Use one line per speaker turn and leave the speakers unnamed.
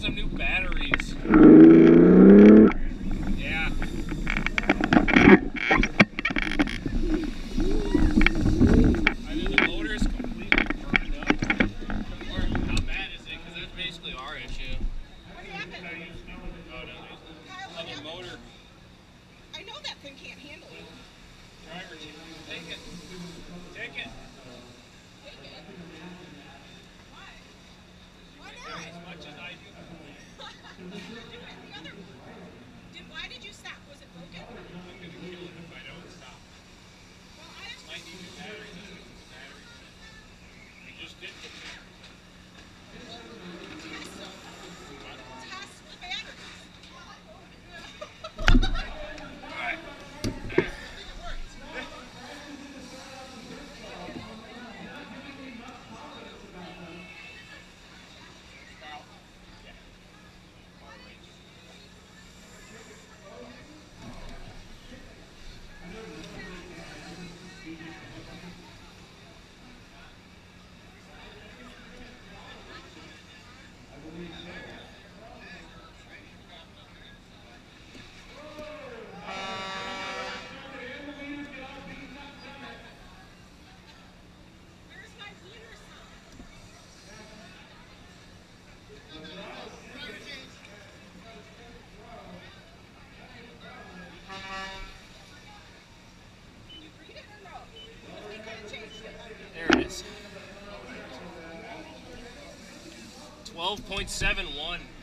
Some new batteries. 12.71.